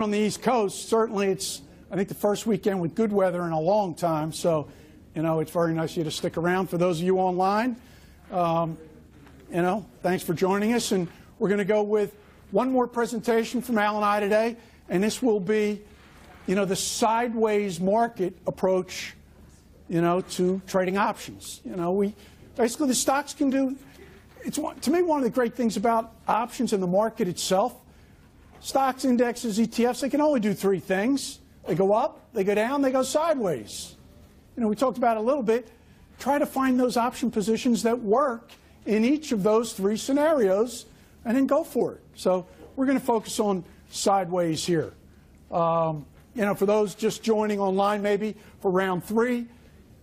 on the East Coast, certainly it's, I think, the first weekend with good weather in a long time. So, you know, it's very nice of you to stick around. For those of you online, um, you know, thanks for joining us. And we're going to go with one more presentation from Al and I today. And this will be, you know, the sideways market approach, you know, to trading options. You know, we basically the stocks can do. It's to me one of the great things about options in the market itself Stocks, indexes, ETFs, they can only do three things. They go up, they go down, they go sideways. You know, we talked about it a little bit. Try to find those option positions that work in each of those three scenarios and then go for it. So we're going to focus on sideways here. Um, you know, for those just joining online maybe for round three,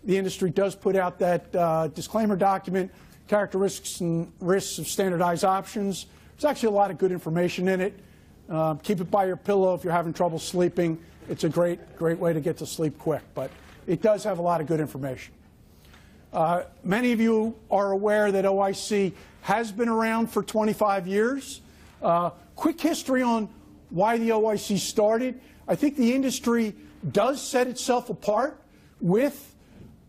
the industry does put out that uh, disclaimer document, characteristics and risks of standardized options. There's actually a lot of good information in it. Um, keep it by your pillow if you're having trouble sleeping. It's a great, great way to get to sleep quick, but it does have a lot of good information. Uh, many of you are aware that OIC has been around for 25 years. Uh, quick history on why the OIC started. I think the industry does set itself apart with,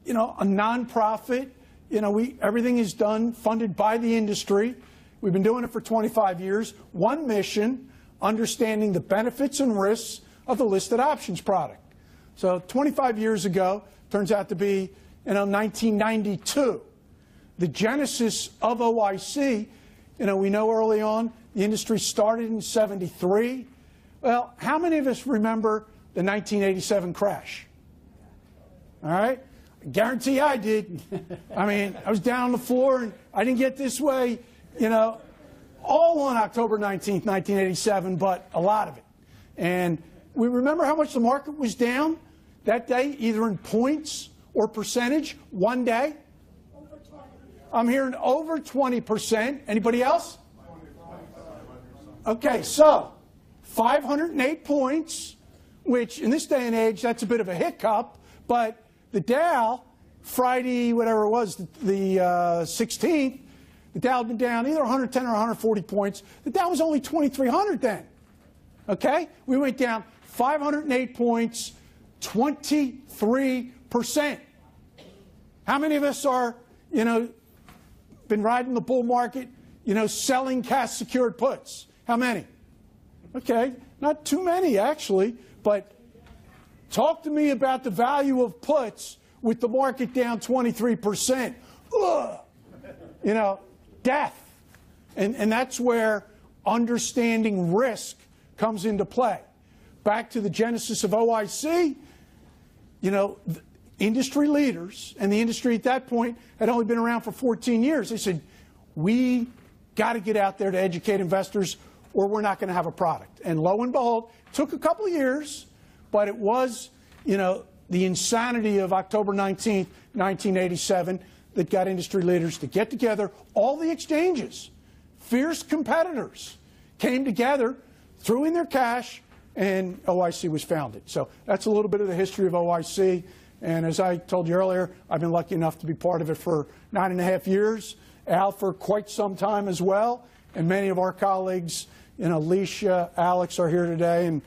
you know, a nonprofit. You know, we, everything is done funded by the industry. We've been doing it for 25 years. One mission, understanding the benefits and risks of the listed options product. So 25 years ago, turns out to be you know 1992. The genesis of OIC, you know, we know early on the industry started in 73. Well, how many of us remember the 1987 crash? All right? I guarantee I did. I mean, I was down on the floor and I didn't get this way, you know, all on October 19th, 1987, but a lot of it. And we remember how much the market was down that day, either in points or percentage, one day? I'm hearing over 20%. Anybody else? Okay, so 508 points, which in this day and age, that's a bit of a hiccup, but the Dow, Friday, whatever it was, the uh, 16th, the Dow had been down either 110 or 140 points. The Dow was only 2,300 then. Okay? We went down 508 points, 23%. How many of us are, you know, been riding the bull market, you know, selling cash secured puts? How many? Okay, not too many actually, but talk to me about the value of puts with the market down 23%. Ugh. You know, death. And, and that's where understanding risk comes into play. Back to the genesis of OIC, you know, industry leaders, and the industry at that point had only been around for 14 years. They said, we got to get out there to educate investors or we're not going to have a product. And lo and behold, took a couple of years, but it was, you know, the insanity of October 19th, 1987 that got industry leaders to get together. All the exchanges, fierce competitors, came together, threw in their cash, and OIC was founded. So that's a little bit of the history of OIC. And as I told you earlier, I've been lucky enough to be part of it for nine and a half years. Al for quite some time as well. And many of our colleagues, know, Alicia, Alex are here today. And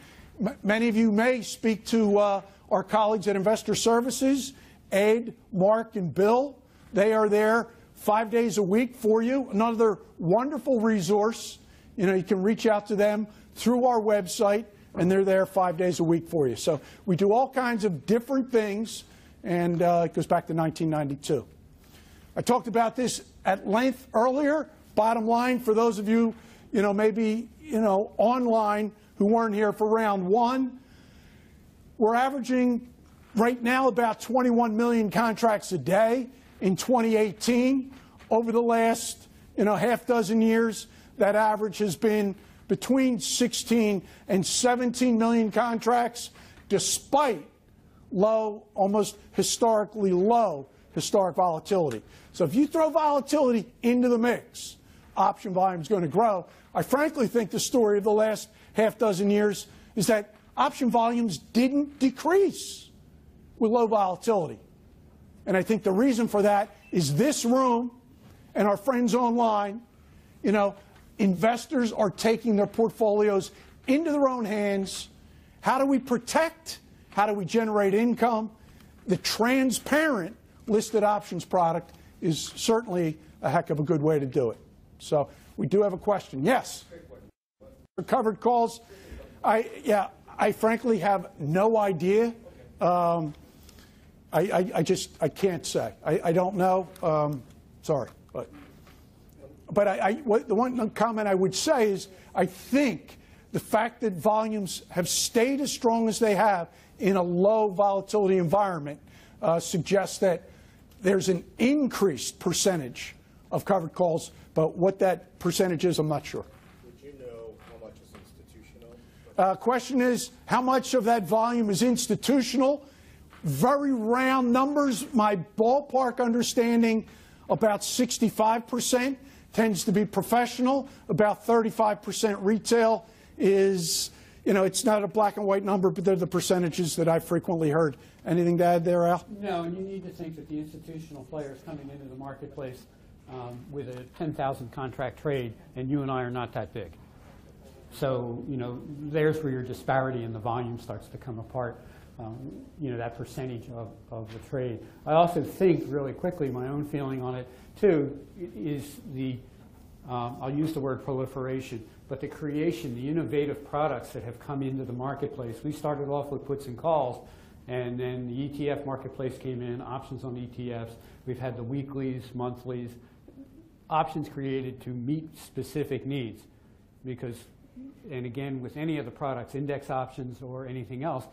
many of you may speak to uh, our colleagues at Investor Services, Ed, Mark, and Bill. They are there five days a week for you. Another wonderful resource. You know, you can reach out to them through our website, and they're there five days a week for you. So we do all kinds of different things, and uh, it goes back to 1992. I talked about this at length earlier. Bottom line, for those of you, you know, maybe, you know, online who weren't here for round one, we're averaging right now about 21 million contracts a day in 2018. Over the last you know, half dozen years, that average has been between 16 and 17 million contracts, despite low, almost historically low historic volatility. So if you throw volatility into the mix, option volume is going to grow. I frankly think the story of the last half dozen years is that option volumes didn't decrease with low volatility. And I think the reason for that is this room and our friends online. You know, investors are taking their portfolios into their own hands how do we protect? How do we generate income? The transparent listed options product is certainly a heck of a good way to do it. So we do have a question. Yes? Covered calls. I yeah. I frankly have no idea. Um, I, I, I, just I can't say. I, I don't know. Um, sorry, but but I, I what, the one comment I would say is I think the fact that volumes have stayed as strong as they have in a low volatility environment uh, suggests that there's an increased percentage of covered calls, but what that percentage is, I'm not sure. Would you know how much is institutional? Uh, question is, how much of that volume is institutional? Very round numbers. My ballpark understanding, about 65% tends to be professional, about 35% retail is, you know, it's not a black and white number, but they're the percentages that I've frequently heard. Anything to add there, Al? No, and you need to think that the institutional players coming into the marketplace um, with a 10,000 contract trade, and you and I are not that big. So, you know, there's where your disparity in the volume starts to come apart. Um, you know, that percentage of, of the trade. I also think, really quickly, my own feeling on it, too, is the, um, I'll use the word proliferation, but the creation, the innovative products that have come into the marketplace. We started off with puts and calls, and then the ETF marketplace came in, options on ETFs. We've had the weeklies, monthlies, options created to meet specific needs. Because, and again, with any of the products, index options or anything else,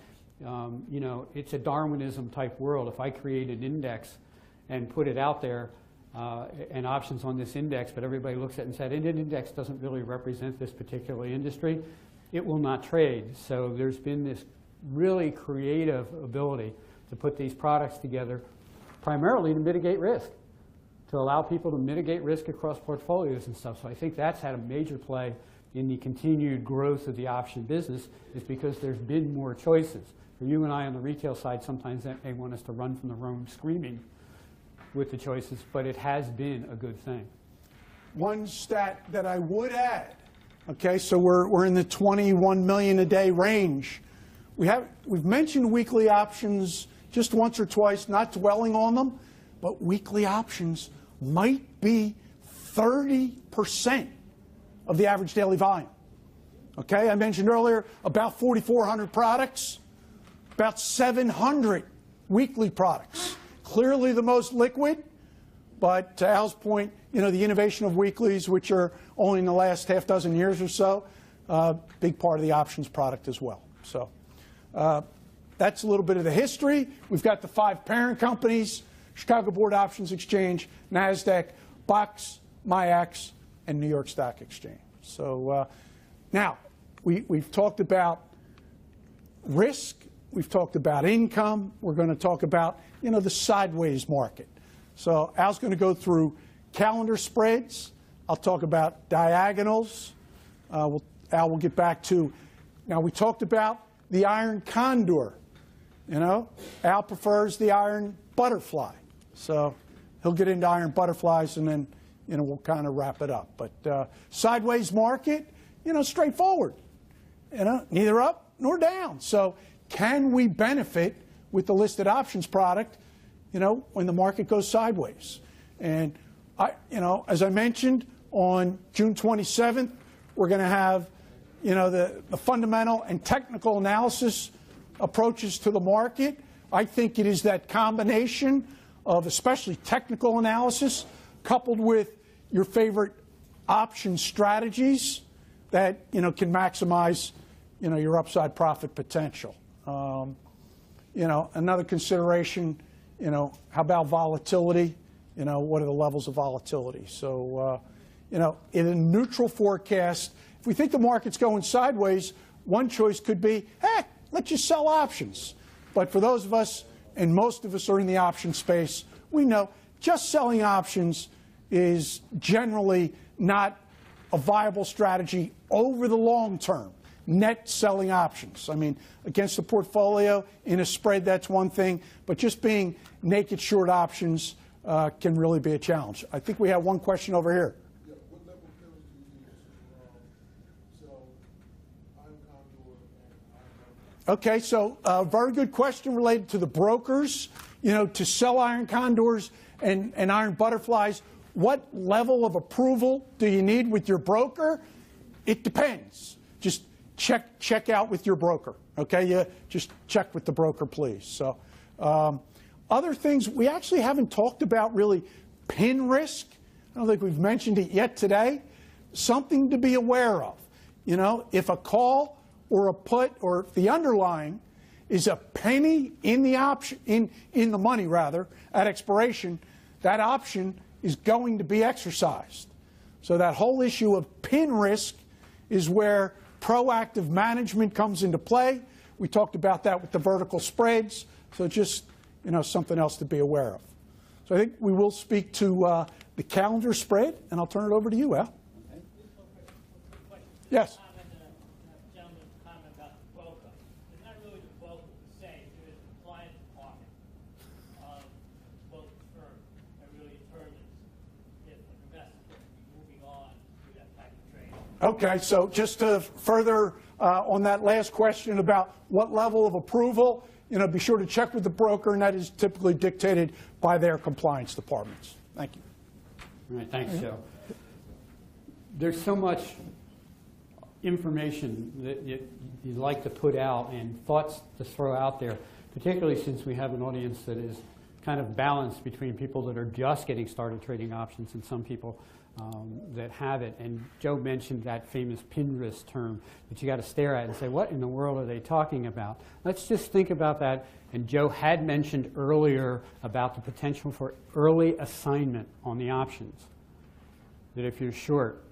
um, you know, it's a Darwinism type world. If I create an index and put it out there, uh, and options on this index, but everybody looks at it and said, an index doesn't really represent this particular industry, it will not trade. So there's been this really creative ability to put these products together primarily to mitigate risk, to allow people to mitigate risk across portfolios and stuff. So I think that's had a major play in the continued growth of the option business is because there's been more choices. For you and I on the retail side, sometimes they want us to run from the room screaming with the choices, but it has been a good thing. One stat that I would add, okay, so we're, we're in the 21 million a day range. We have, we've mentioned weekly options just once or twice, not dwelling on them, but weekly options might be 30% of the average daily volume. Okay, I mentioned earlier about 4,400 products about 700 weekly products. Clearly the most liquid, but to Al's point, you know, the innovation of weeklies, which are only in the last half dozen years or so, uh, big part of the options product as well. So uh, that's a little bit of the history. We've got the five parent companies, Chicago Board Options Exchange, NASDAQ, BOX, MIAX, and New York Stock Exchange. So uh, now, we, we've talked about risk We've talked about income. We're going to talk about, you know, the sideways market. So Al's going to go through calendar spreads. I'll talk about diagonals. Uh, we'll, Al will get back to, now we talked about the iron condor. You know, Al prefers the iron butterfly. So he'll get into iron butterflies and then, you know, we'll kind of wrap it up. But uh, sideways market, you know, straightforward. You know, neither up nor down. So can we benefit with the listed options product, you know, when the market goes sideways? And I, you know, as I mentioned, on June 27th, we're going to have, you know, the, the fundamental and technical analysis approaches to the market. I think it is that combination of especially technical analysis coupled with your favorite option strategies that you know can maximize you know your upside profit potential. Um, you know, another consideration, you know, how about volatility? You know, what are the levels of volatility? So, uh, you know, in a neutral forecast, if we think the market's going sideways, one choice could be, heck, let's just sell options. But for those of us, and most of us are in the option space, we know just selling options is generally not a viable strategy over the long term net selling options. I mean, against the portfolio in a spread, that's one thing, but just being naked short options uh, can really be a challenge. I think we have one question over here. Yeah, what level do you use? So, iron condor and iron Okay, so a uh, very good question related to the brokers. You know, to sell iron condors and, and iron butterflies, what level of approval do you need with your broker? It depends. Check check out with your broker. Okay, you just check with the broker, please. So, um, other things we actually haven't talked about really pin risk. I don't think we've mentioned it yet today. Something to be aware of. You know, if a call or a put or the underlying is a penny in the option in, in the money rather at expiration, that option is going to be exercised. So that whole issue of pin risk is where proactive management comes into play. We talked about that with the vertical spreads. So just you know something else to be aware of. So I think we will speak to uh, the calendar spread, and I'll turn it over to you, Al. Yes. Okay, so just to further uh, on that last question about what level of approval, you know, be sure to check with the broker, and that is typically dictated by their compliance departments. Thank you. All right, thanks, Joe. There's so much information that you'd like to put out and thoughts to throw out there, particularly since we have an audience that is kind of balanced between people that are just getting started trading options and some people um, that have it. And Joe mentioned that famous pin risk term that you got to stare at and say, what in the world are they talking about? Let's just think about that. And Joe had mentioned earlier about the potential for early assignment on the options. That if you're short,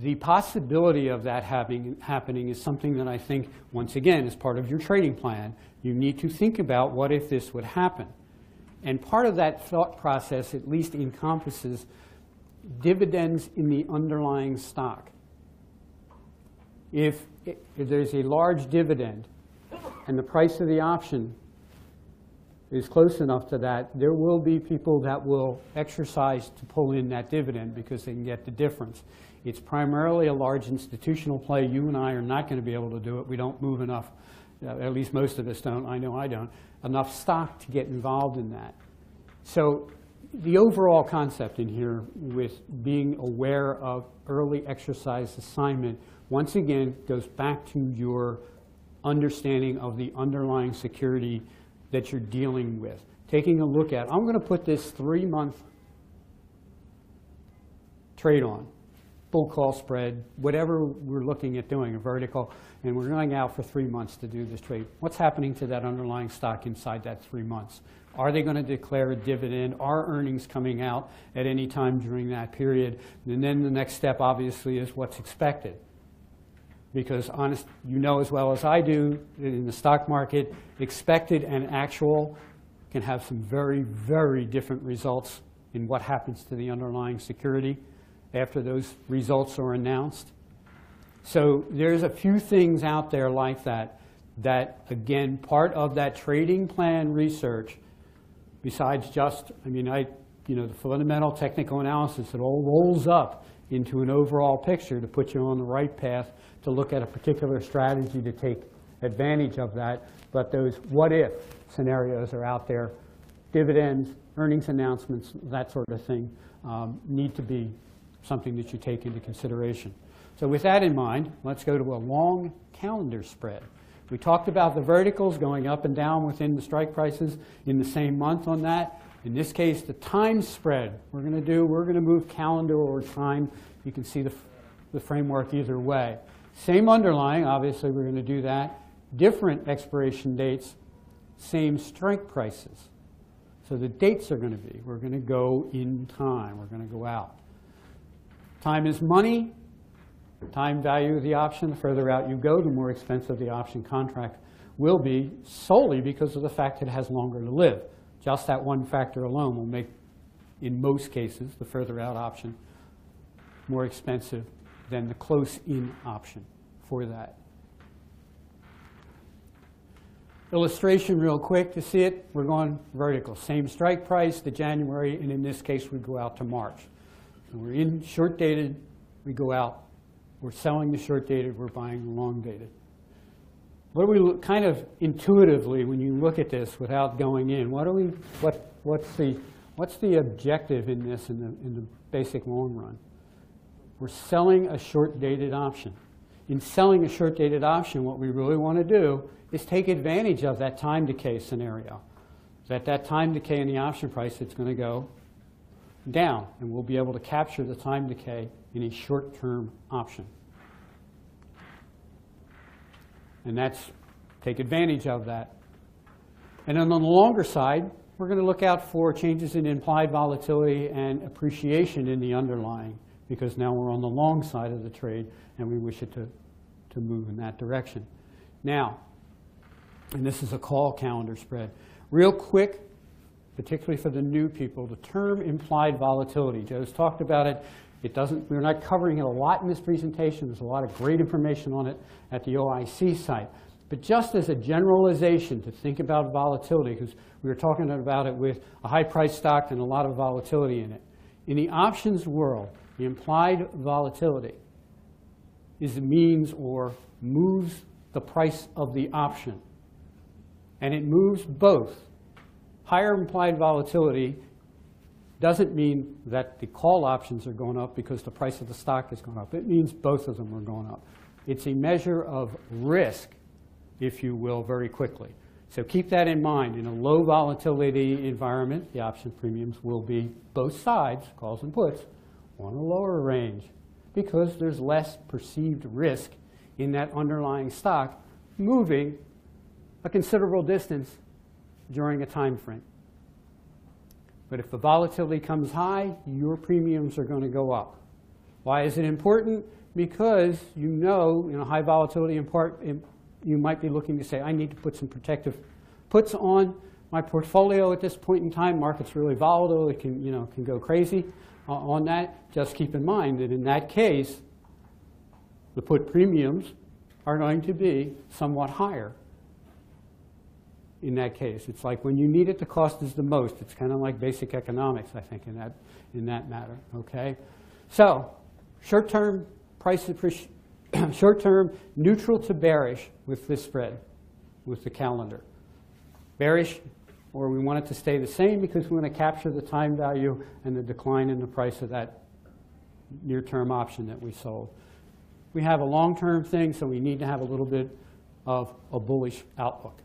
the possibility of that having, happening is something that I think, once again, as part of your trading plan, you need to think about what if this would happen. And part of that thought process at least encompasses dividends in the underlying stock. If, if there's a large dividend and the price of the option is close enough to that, there will be people that will exercise to pull in that dividend because they can get the difference. It's primarily a large institutional play. You and I are not going to be able to do it. We don't move enough, uh, at least most of us don't, I know I don't, enough stock to get involved in that. So the overall concept in here with being aware of early exercise assignment, once again, goes back to your understanding of the underlying security that you're dealing with. Taking a look at, I'm going to put this three-month trade on, bull call spread, whatever we're looking at doing, a vertical, and we're going out for three months to do this trade. What's happening to that underlying stock inside that three months? Are they going to declare a dividend? Are earnings coming out at any time during that period? And then the next step, obviously, is what's expected. Because honest, you know as well as I do, in the stock market, expected and actual can have some very, very different results in what happens to the underlying security after those results are announced. So there's a few things out there like that that, again, part of that trading plan research besides just, I mean, I, you know, the fundamental technical analysis, it all rolls up into an overall picture to put you on the right path to look at a particular strategy to take advantage of that. But those what if scenarios are out there. Dividends, earnings announcements, that sort of thing um, need to be something that you take into consideration. So with that in mind, let's go to a long calendar spread. We talked about the verticals going up and down within the strike prices in the same month on that. In this case, the time spread we're going to do, we're going to move calendar or time. You can see the, the framework either way. Same underlying, obviously we're going to do that. Different expiration dates, same strike prices. So the dates are going to be, we're going to go in time, we're going to go out. Time is money, time value of the option, the further out you go, the more expensive the option contract will be solely because of the fact it has longer to live. Just that one factor alone will make, in most cases, the further out option more expensive than the close-in option for that. Illustration real quick to see it, we're going vertical. Same strike price to January, and in this case we go out to March. So we're in short dated, we go out we're selling the short dated, we're buying the long dated. what do we kind of intuitively when you look at this without going in? What are we? What what's the what's the objective in this in the in the basic long run? We're selling a short-dated option. In selling a short-dated option, what we really want to do is take advantage of that time decay scenario. That that time decay in the option price, it's going to go down, and we'll be able to capture the time decay in a short-term option. And that's take advantage of that. And then on the longer side, we're going to look out for changes in implied volatility and appreciation in the underlying, because now we're on the long side of the trade and we wish it to, to move in that direction. Now, and this is a call calendar spread. Real quick, particularly for the new people, the term implied volatility. Joe's talked about it. It doesn't, we're not covering it a lot in this presentation. There's a lot of great information on it at the OIC site. But just as a generalization to think about volatility, because we were talking about it with a high price stock and a lot of volatility in it. In the options world, the implied volatility is means or moves the price of the option. And it moves both. Higher implied volatility doesn't mean that the call options are going up because the price of the stock is going up. It means both of them are going up. It's a measure of risk, if you will, very quickly. So keep that in mind. In a low volatility environment, the option premiums will be both sides, calls and puts, on a lower range because there's less perceived risk in that underlying stock moving a considerable distance during a time frame. But if the volatility comes high, your premiums are going to go up. Why is it important? Because you know, in a high volatility in part, you might be looking to say, I need to put some protective puts on my portfolio at this point in time. Market's really volatile. It can, you know, can go crazy uh, on that. Just keep in mind that in that case, the put premiums are going to be somewhat higher in that case. It's like when you need it, the cost is the most. It's kind of like basic economics, I think, in that, in that matter. Okay? So, short-term price short-term neutral to bearish with this spread, with the calendar. Bearish, or we want it to stay the same because we want to capture the time value and the decline in the price of that near-term option that we sold. We have a long-term thing, so we need to have a little bit of a bullish outlook.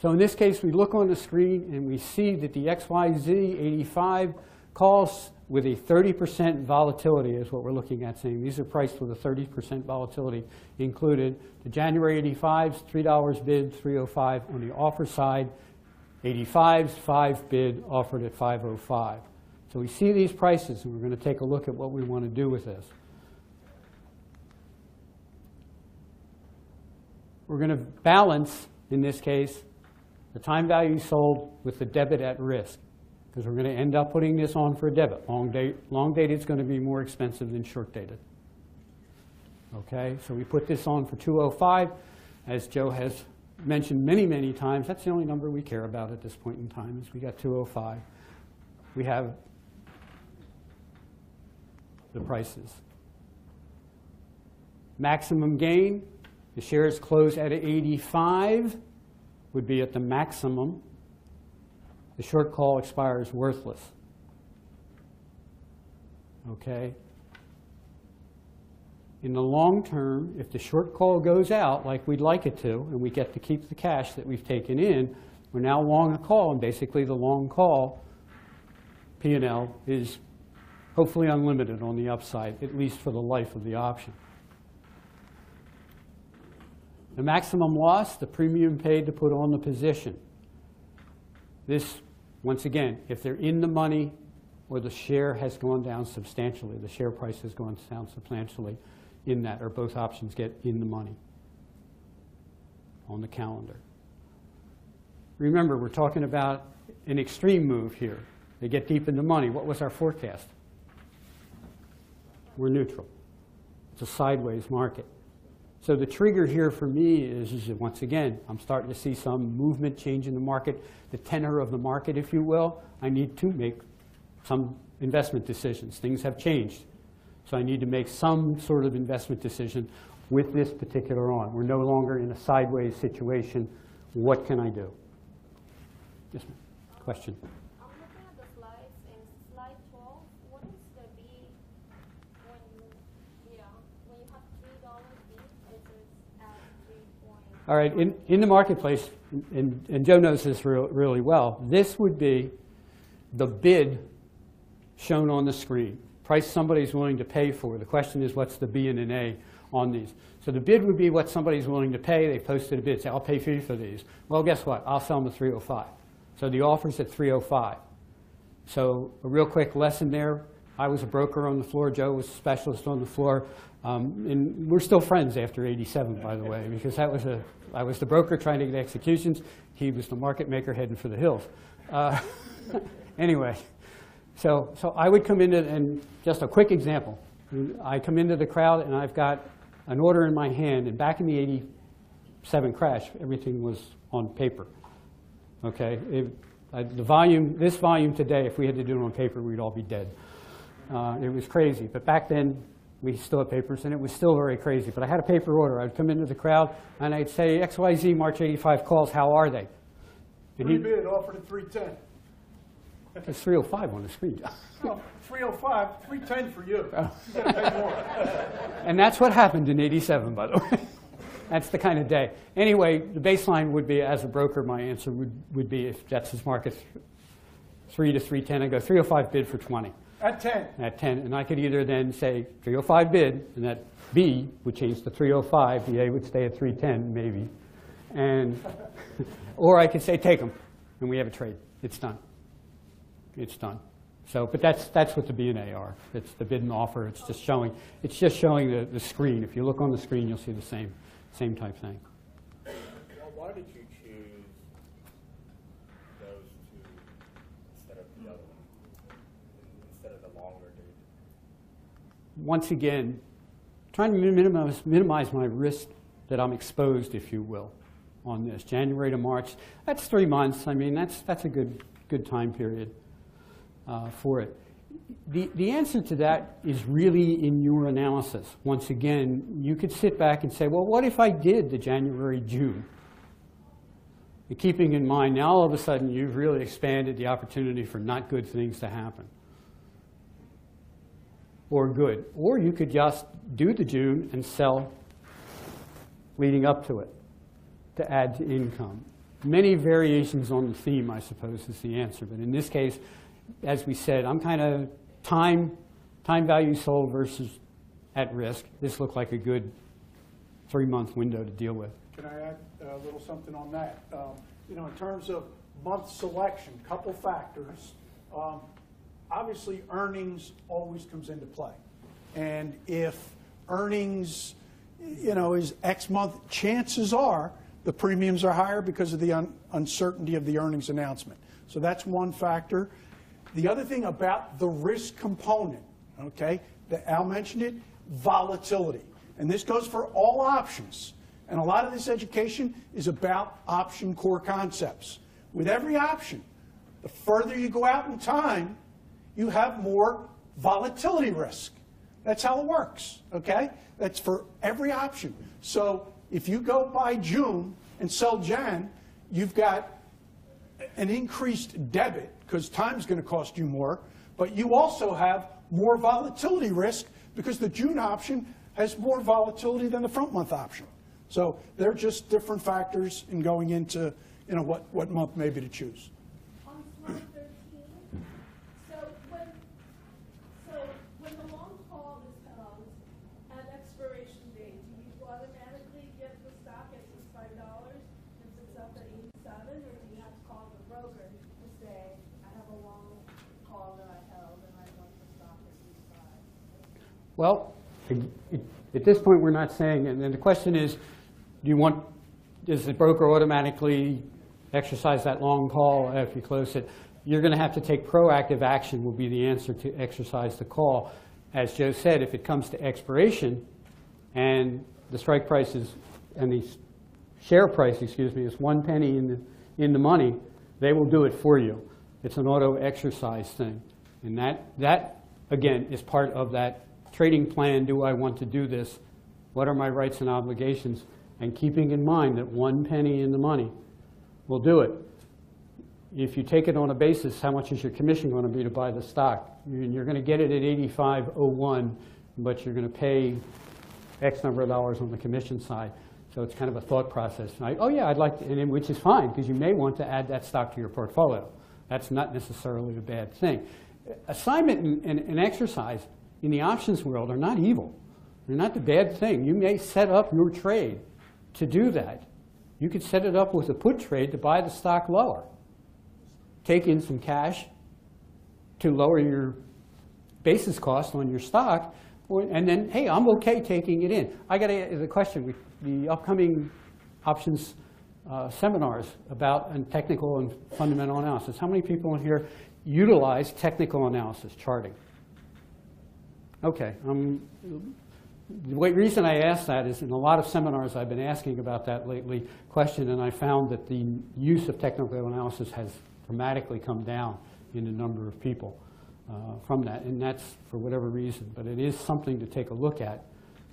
So in this case, we look on the screen and we see that the XYZ 85 calls with a 30% volatility is what we're looking at saying. These are priced with a 30% volatility included. The January 85s, $3 bid, 305 on the offer side. 85s, 5 bid, offered at 505. So we see these prices and we're going to take a look at what we want to do with this. We're going to balance, in this case, the time value sold with the debit at risk because we're going to end up putting this on for a debit. Long date, long dated is going to be more expensive than short dated. Okay, so we put this on for 205. As Joe has mentioned many, many times, that's the only number we care about at this point in time is we got 205. We have the prices. Maximum gain, the shares close at 85 would be at the maximum. The short call expires worthless. Okay? In the long term, if the short call goes out like we'd like it to, and we get to keep the cash that we've taken in, we're now long a call, and basically the long call P&L is hopefully unlimited on the upside, at least for the life of the option. The maximum loss, the premium paid to put on the position. This, once again, if they're in the money or the share has gone down substantially, the share price has gone down substantially in that, or both options get in the money on the calendar. Remember, we're talking about an extreme move here. They get deep in the money. What was our forecast? We're neutral. It's a sideways market. So the trigger here for me is, is once again, I'm starting to see some movement change in the market, the tenor of the market, if you will. I need to make some investment decisions. Things have changed. So I need to make some sort of investment decision with this particular on. We're no longer in a sideways situation. What can I do? Yes. Question. I'm looking at the slides, in slide twelve, what is the B when you, yeah, when you have three dollars B, it says at three point. All right, in, in the marketplace, and, and Joe knows this real, really well, this would be the bid shown on the screen. Price somebody's willing to pay for. The question is, what's the B and an A on these? So the bid would be what somebody's willing to pay. They posted a bid, say, I'll pay for you for these. Well, guess what? I'll sell them at 305. So the offer's at 305. So a real quick lesson there. I was a broker on the floor. Joe was a specialist on the floor. Um, and we're still friends after 87, by the way, because that was a, I was the broker trying to get executions. He was the market maker heading for the hills. Uh, anyway, so, so I would come into, and just a quick example. I come into the crowd and I've got an order in my hand, and back in the 87 crash, everything was on paper. Okay, It- uh, the volume, this volume today, if we had to do it on paper, we'd all be dead. Uh, It was crazy, but back then, we still had papers, and it was still very crazy. But I had a paper order. I'd come into the crowd, and I'd say, XYZ March 85 calls, how are they? And Three he, bid offered at three ten. it's 305 on the screen. No, three oh five, three ten for you. Oh. You gotta pay more. And that's what happened in 87, by the way. That's the kind of day. Anyway, the baseline would be, as a broker, my answer would, would be if that's Jetson's market 3 to 310, I go 305 bid for 20 At ten. at 10. And I could either then say 305 bid, and that B would change to 305, the A would stay at 310, maybe. And, or I could say take them, and we have a trade. It's done. It's done. So, but that's, that's what the B and A are. It's the bid and offer. It's just showing, it's just showing the, the screen. If you look on the screen, you'll see the same, same type thing. Well, why did you choose those two instead of the other one? Instead of the longer date? Once again, trying to minimize, minimize my risk that I'm exposed, if you will, on this. January to March, that's three months. I mean, that's, that's a good, good time period uh, for it. The, the answer to that is really in your analysis. Once again, you could sit back and say, well, what if I did the January, June? And keeping in mind, now all of a sudden you've really expanded the opportunity for not good things to happen or good. Or you could just do the June and sell leading up to it to add to income. Many variations on the theme, I suppose, is the answer. But in this case, as we said, I'm kind of time, time value sold versus at risk. This looked like a good three-month window to deal with. Can I add a little something on that? Um, You know, in terms of month selection, couple factors. Um, Obviously, earnings always comes into play. And if earnings, you know, is X month, chances are the premiums are higher because of the un- uncertainty of the earnings announcement. So that's one factor. The other thing about the risk component, okay, that Al mentioned it, volatility. And this goes for all options. And a lot of this education is about option core concepts. With every option, the further you go out in time, you have more volatility risk. That's how it works, okay? That's for every option. So if you go by June and sell Jan, you've got an increased debit because time's going to cost you more, but you also have more volatility risk because the June option has more volatility than the front month option. So they're just different factors in going into, you know, what, what month maybe to choose. On slide thirteen, so when, so when the long call is held at expiration date, do you automatically get the stock at sixty-five dollars if it's up at eighty-seven, or do you have to call the broker to say, I have a long call that I held and I want the stock at eighty-five? Well, at this point, we're not saying, and then the question is, do you want, does the broker automatically exercise that long call if you close it? You're going to have to take proactive action will be the answer to exercise the call. As Joe said, if it comes to expiration and the strike price is, and the share price, excuse me, is one penny in the, in the money, they will do it for you. It's an auto exercise thing. And that, that, again, is part of that trading plan. Do I want to do this what are my rights and obligations, and keeping in mind that one penny in the money will do it. If you take it on a basis, how much is your commission going to be to buy the stock? You- You're going to get it at 85.01, but you're going to pay X number of dollars on the commission side. So it's kind of a thought process. Like, oh yeah, I'd like, to, and which is fine, because you may want to add that stock to your portfolio. That's not necessarily a bad thing. Assignment and, and, and exercise in the options world are not evil. They're not the bad thing. You may set up your trade to do that. You could set it up with a put trade to buy the stock lower. Take in some cash to lower your basis cost on your stock, and then, hey, I'm okay taking it in. I got a, question, the upcoming options uh, seminars about and technical and fundamental analysis. How many people in here utilize technical analysis, charting? Okay, um, the reason I ask that is in a lot of seminars I've been asking about that lately, question, and I found that the use of technical analysis has dramatically come down in the number of people uh, from that, and that's for whatever reason, but it is something to take a look at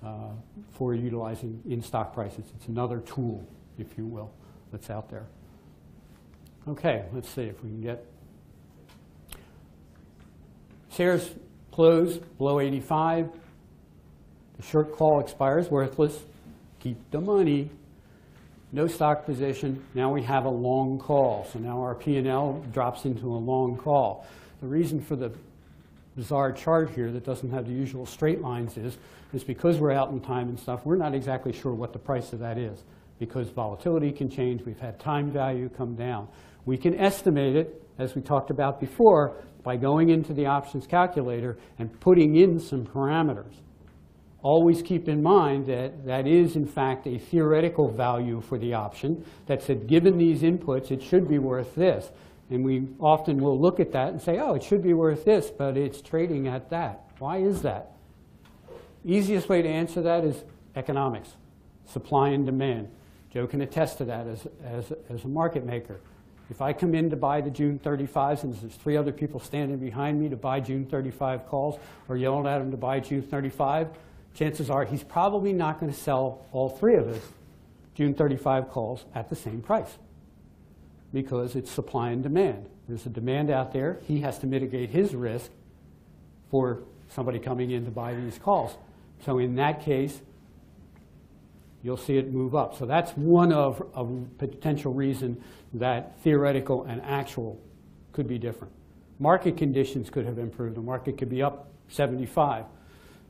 uh, for utilizing in stock prices. It's another tool, if you will, that's out there. Okay, let's see if we can get shares close below 85. The short call expires worthless. Keep the money. No stock position. Now we have a long call. So now our P&L drops into a long call. The reason for the bizarre chart here that doesn't have the usual straight lines is, is because we're out in time and stuff, we're not exactly sure what the price of that is because volatility can change. We've had time value come down. We can estimate it, as we talked about before, by going into the options calculator and putting in some parameters. Always keep in mind that that is, in fact, a theoretical value for the option that said, given these inputs, it should be worth this. And we often will look at that and say, oh, it should be worth this, but it's trading at that. Why is that? Easiest way to answer that is economics, supply and demand. Joe can attest to that as, as, as a market maker. If I come in to buy the June 35s and there's three other people standing behind me to buy June 35 calls or yelling at him to buy June 35, chances are he's probably not going to sell all three of us June 35 calls at the same price because it's supply and demand. There's a demand out there. He has to mitigate his risk for somebody coming in to buy these calls. So in that case, you'll see it move up. So that's one of a potential reason that theoretical and actual could be different. Market conditions could have improved. The market could be up 75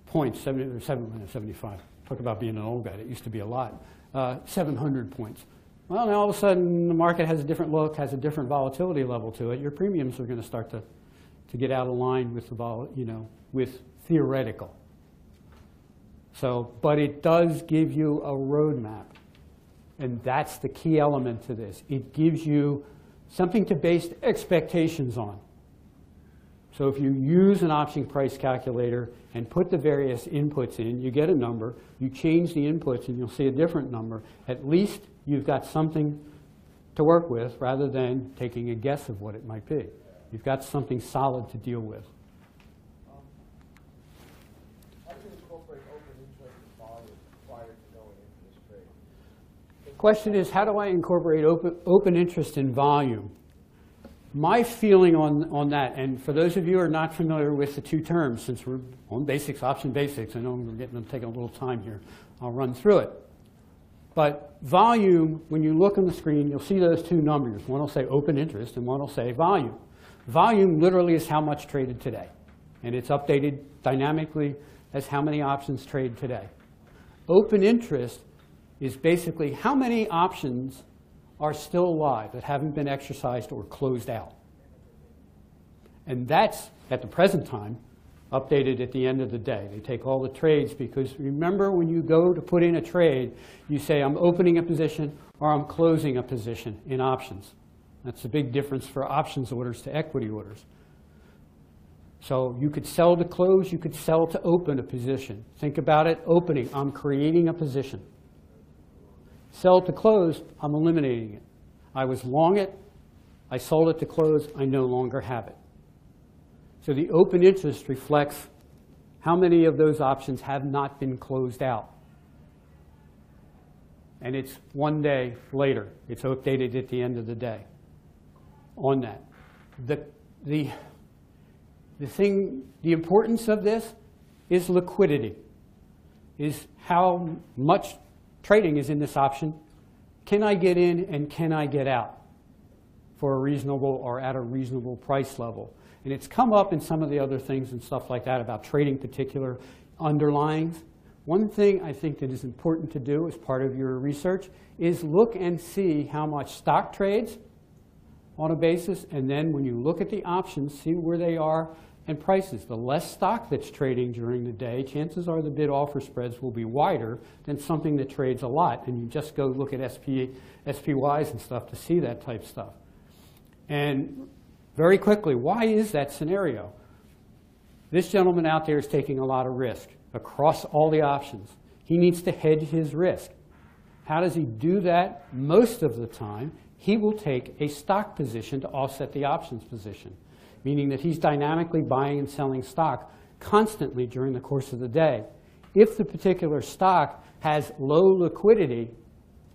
points, 70, or 7, 75. Talk about being an old guy. It used to be a lot. Uh, 700 points. Well, now all of a sudden the market has a different look, has a different volatility level to it. Your premiums are going to start to, to get out of line with the vol, you know, with theoretical. So, but it does give you a roadmap. And that's the key element to this. It gives you something to base expectations on. So if you use an option price calculator and put the various inputs in, you get a number. You change the inputs and you'll see a different number. At least you've got something to work with rather than taking a guess of what it might be. You've got something solid to deal with. How do you incorporate open interest and volume prior to going into this trade? Question is, how do I incorporate open, open interest in volume? My feeling on, on that, and for those of you who are not familiar with the two terms, since we're on basics, option basics, I know we're getting taking a little time here. I'll run through it. But volume, when you look on the screen, you'll see those two numbers. One will say open interest and one will say volume. Volume literally is how much traded today. And it's updated dynamically as how many options trade today. Open interest is basically how many options are still alive that haven't been exercised or closed out. And that's, at the present time, updated at the end of the day. They take all the trades because remember when you go to put in a trade, you say I'm opening a position or I'm closing a position in options. That's a big difference for options orders to equity orders. So you could sell to close, you could sell to open a position. Think about it, opening, I'm creating a position. Sell to close, I'm eliminating it. I was long it, I sold it to close, I no longer have it. So the open interest reflects how many of those options have not been closed out. and it's one day later. It's updated at the end of the day on that. The, the, the thing, the importance of this is liquidity, is how much trading is in this option. Can I get in and can I get out for a reasonable or at a reasonable price level? And it's come up in some of the other things and stuff like that about trading particular underlyings. One thing I think that is important to do as part of your research is look and see how much stock trades on a basis, and then when you look at the options, see where they are and prices. The less stock that's trading during the day, chances are the bid offer spreads will be wider than something that trades a lot. And you just go look at SP, SPYs and stuff to see that type stuff. And very quickly, why is that scenario? This gentleman out there is taking a lot of risk across all the options. He needs to hedge his risk. How does he do that? Most of the time, he will take a stock position to offset the options position, meaning that he's dynamically buying and selling stock constantly during the course of the day. If the particular stock has low liquidity,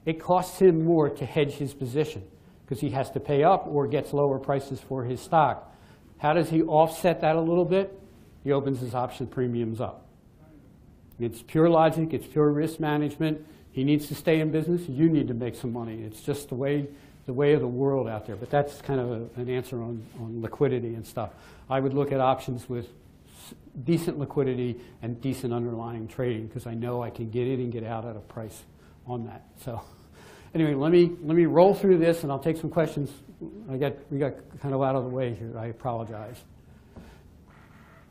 it costs him more to hedge his position because he has to pay up or gets lower prices for his stock. How does he offset that a little bit? He opens his option premiums up. It's pure logic, it's pure risk management. He needs to stay in business, you need to make some money. It's just the way, the way of the world out there. But that's kind of a, an answer on, on liquidity and stuff. I would look at options with decent liquidity and decent underlying trading because I know I can get in and get out at a price on that. So anyway, let me, let me roll through this and I'll take some questions. I got, we got kind of out of the way here. I apologize.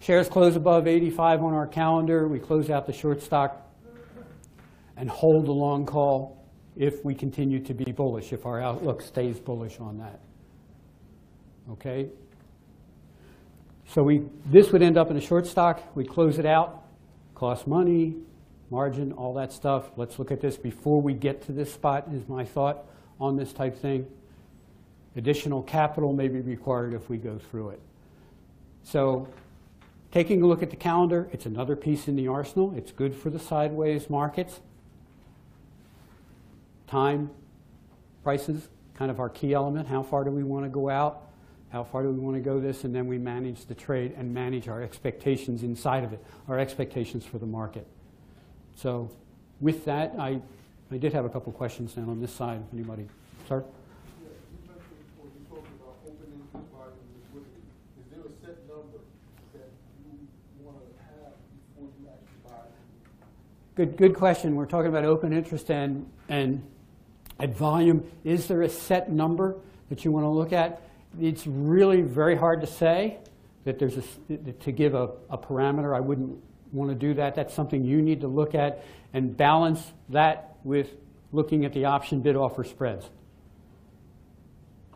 Shares close above 85 on our calendar. We close out the short stock and hold the long call if we continue to be bullish, if our outlook stays bullish on that. Okay? So we, this would end up in a short stock. We close it out, cost money, margin, all that stuff. Let's look at this before we get to this spot, is my thought on this type thing. Additional capital may be required if we go through it. So taking a look at the calendar, it's another piece in the arsenal. It's good for the sideways markets. Time, prices, kind of our key element. How far do we want to go out? How far do we want to go this? And then we manage the trade and manage our expectations inside of it, our expectations for the market. So with that, I, I did have a couple questions down on this side, if anybody. Sir? Yeah, you mentioned before, you talked about opening to buy and liquidity. Is there a set number that you want to have before you actually buy? Good, good question. We're talking about open interest and, and at volume. Is there a set number that you want to look at? It's really very hard to say that there's a, to give a, a parameter. I wouldn't want to do that. That's something you need to look at and balance that with looking at the option bid offer spreads.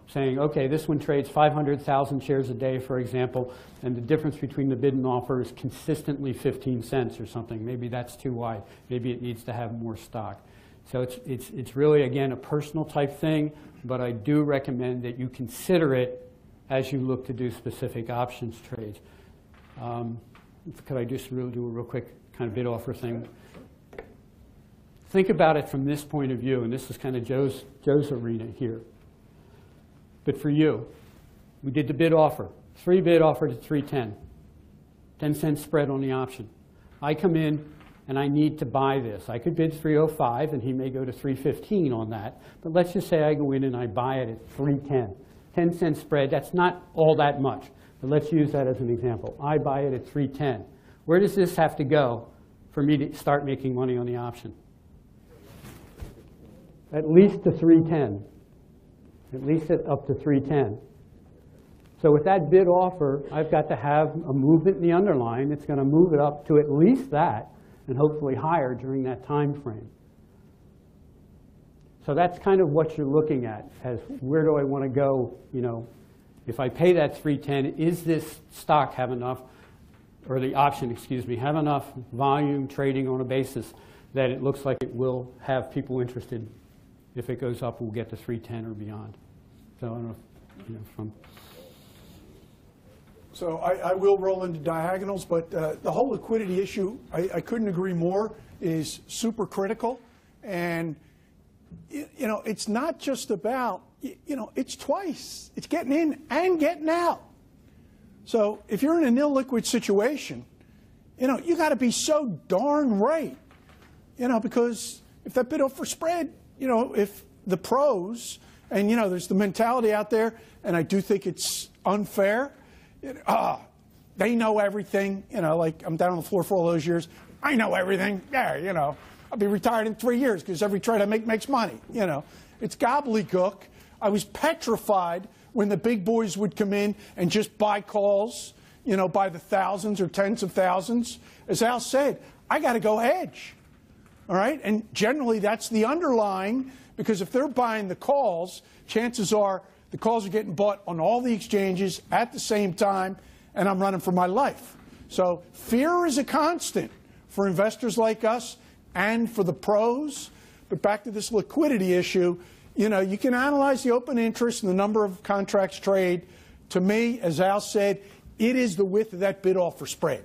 Saying, okay, this one trades 500,000 shares a day, for example, and the difference between the bid and offer is consistently 15 cents or something. Maybe that's too wide. Maybe it needs to have more stock. So it's, it's, it's really, again, a personal type thing, but I do recommend that you consider it as you look to do specific options trades. Um, could I just really do a real quick kind of bid offer thing? Think about it from this point of view, and this is kind of Joe's, Joe's arena here. But for you, we did the bid offer, three bid offer to 310, 10 cent spread on the option. I come in and I need to buy this. I could bid 305 and he may go to 315 on that. But let's just say I go in and I buy it at 310. 10 cent spread, that's not all that much. But let's use that as an example. I buy it at 310. Where does this have to go for me to start making money on the option? At least to 310. At least at up to 310. So with that bid offer, I've got to have a movement in the underlying that's going to move it up to at least that and hopefully higher during that time frame. So that's kind of what you're looking at as where do I want to go, you know, if I pay that 310, is this stock have enough, or the option, excuse me, have enough volume trading on a basis that it looks like it will have people interested. If it goes up, we'll get to 310 or beyond. So I don't know, if, you know, from So I, I will roll into diagonals, but uh, the whole liquidity issue, I, I couldn't agree more, is super critical. And you, know, it's not just about, you, you know, it's twice. It's getting in and getting out. So if you're in an illiquid situation, you know, you got to be so darn right, you know, because if that bid offer spread, you know, if the pros, and you know, there's the mentality out there, and I do think it's unfair. You know, ah, they know everything. You know, like I'm down on the floor for all those years. I know everything. Yeah, you know, I'll be retired in three years because every trade I make makes money. You know, it's gobbledygook. I was petrified when the big boys would come in and just buy calls, you know, by the thousands or tens of thousands. As Al said, I got to go hedge. All right? And generally that's the underlying because if they're buying the calls, chances are the calls are getting bought on all the exchanges at the same time, and I'm running for my life. So fear is a constant for investors like us and for the pros. But back to this liquidity issue, you know, you can analyze the open interest and the number of contracts trade. To me, as Al said, it is the width of that bid offer spread.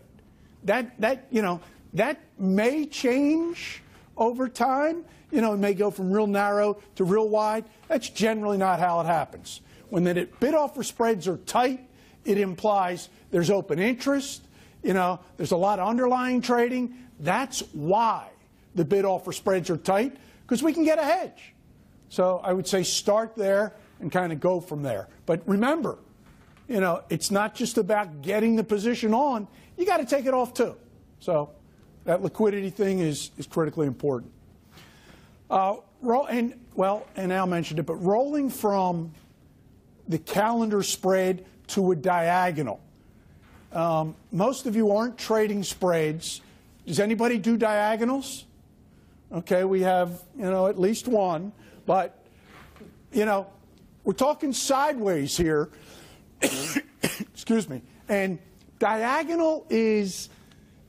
That that you know that may change over time. You know, it may go from real narrow to real wide. That's generally not how it happens. When the bid offer spreads are tight, it implies there's open interest. You know, there's a lot of underlying trading. That's why the bid offer spreads are tight because we can get a hedge. So I would say start there and kind of go from there. But remember, you know, it's not just about getting the position on, you got to take it off too. So that liquidity thing is, is critically important. Uh, and well, and Al mentioned it, but rolling from the calendar spread to a diagonal. Um, most of you aren't trading spreads. Does anybody do diagonals? Okay, we have you know at least one, but you know we're talking sideways here. Excuse me. And diagonal is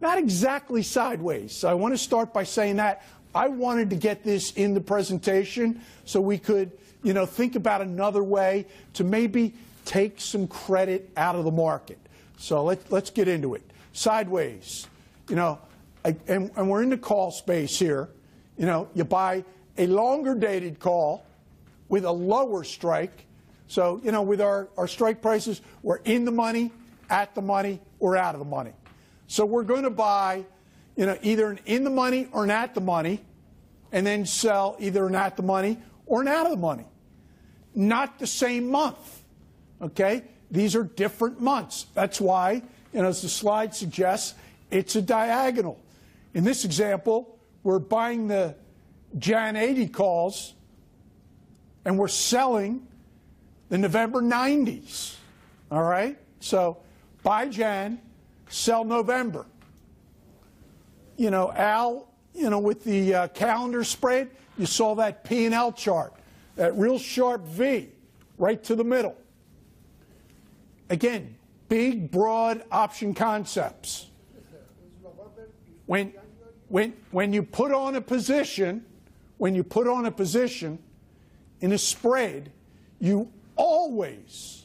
not exactly sideways. So I want to start by saying that. I wanted to get this in the presentation so we could, you know, think about another way to maybe take some credit out of the market. So let, let's get into it. Sideways, you know, I, and, and we're in the call space here. You know, you buy a longer dated call with a lower strike. So, you know, with our, our strike prices, we're in the money, at the money, or out of the money. So we're going to buy, you know, either in the money or an at the money, and then sell either an at the money or of the money. Not the same month. Okay? These are different months. That's why, you know, as the slide suggests, it's a diagonal. In this example, we're buying the Jan 80 calls and we're selling the November 90s. All right? So buy Jan, sell November. You know, Al, you know, with the uh, calendar spread, you saw that P&L chart, that real sharp V right to the middle. Again, big, broad option concepts. When, when, when you put on a position, when you put on a position in a spread, you always,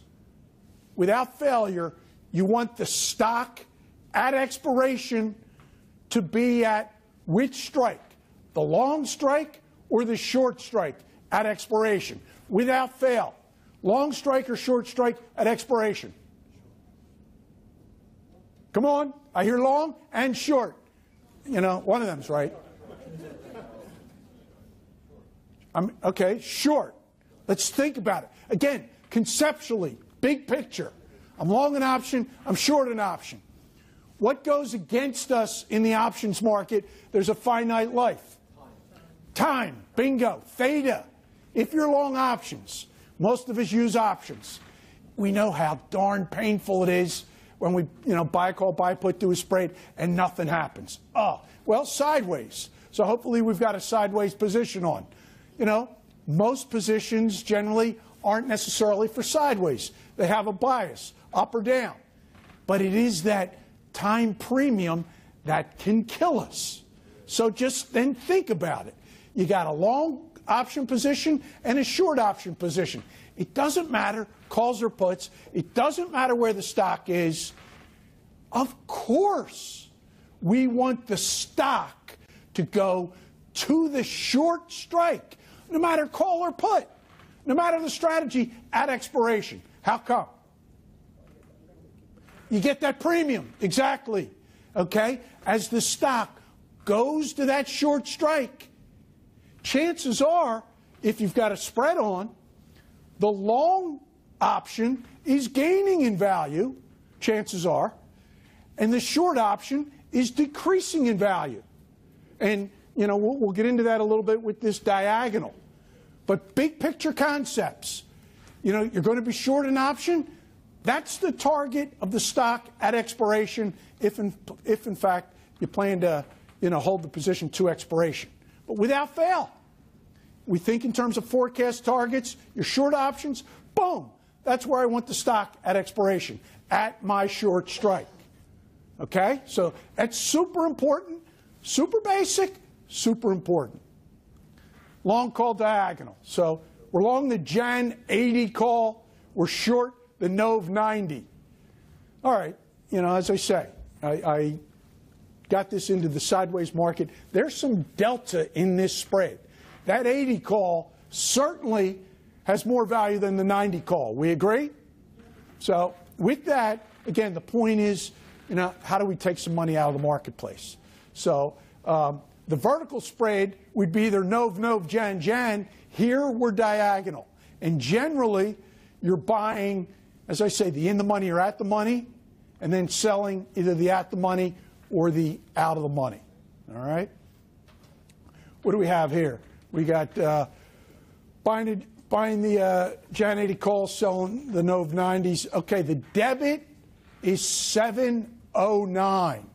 without failure, you want the stock at expiration to be at which strike? The long strike or the short strike at expiration? Without fail. Long strike or short strike at expiration? Come on. I hear long and short. You know, one of them's right. I'm, okay, short. Let's think about it. Again, conceptually, big picture. I'm long an option, I'm short an option. What goes against us in the options market? There's a finite life. Time, bingo, theta. If you're long options, most of us use options. We know how darn painful it is when we, you know, buy a call, buy a put, do a spread, and nothing happens. Oh, well, sideways. So hopefully we've got a sideways position on. You know, most positions generally aren't necessarily for sideways. They have a bias, up or down. But it is that time premium that can kill us. So just then think about it. You got a long option position and a short option position. It doesn't matter, calls or puts, it doesn't matter where the stock is. Of course, we want the stock to go to the short strike. no matter call or put, no matter the strategy at expiration. How come? You get that premium, exactly. Okay? As the stock goes to that short strike, chances are, if you've got a spread on, the long option is gaining in value, chances are, and the short option is decreasing in value. And, you know, we'll, we'll get into that a little bit with this diagonal. But big picture concepts, you know, you're going to be short an option. That's the target of the stock at expiration if in, if in fact you plan to, you know, hold the position to expiration. But without fail, we think in terms of forecast targets, your short options, boom, that's where I want the stock at expiration, at my short strike. Okay? So that's super important, super basic, super important. Long call diagonal. So we're long the Jan 80 call, we're short the Nove 90. All right, you know, as I say, I, I got this into the sideways market. There's some delta in this spread. That 80 call certainly has more value than the 90 call. We agree? So, with that, again, the point is, you know, how do we take some money out of the marketplace? So, um, the vertical spread would be either Nove, Nove, Jan, Jan. Here we're diagonal. And generally, you're buying, as I say, the in the money or at the money, and then selling either the at the money or the out of the money. All right? What do we have here? We got uh, buying, buying the uh, Jan 80 call, selling the Nove 90s. Okay, the debit is 709.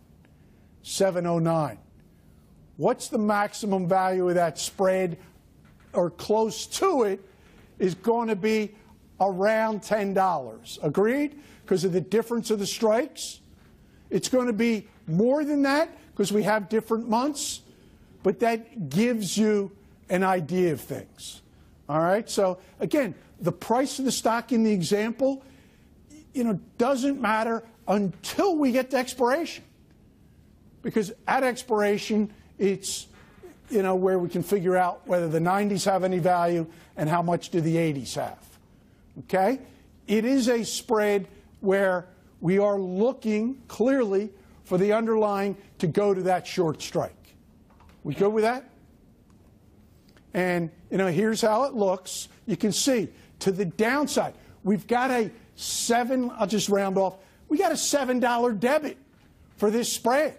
709. What's the maximum value of that spread or close to it is going to be around $10. Agreed? Because of the difference of the strikes. It's going to be more than that because we have different months, but that gives you an idea of things. All right? So again, the price of the stock in the example, you know, doesn't matter until we get to expiration. Because at expiration, it's you know where we can figure out whether the 90s have any value and how much do the 80s have. Okay? It is a spread where we are looking clearly for the underlying to go to that short strike. We good with that? And you know, here's how it looks. You can see to the downside, we've got a seven, I'll just round off, we got a seven dollar debit for this spread.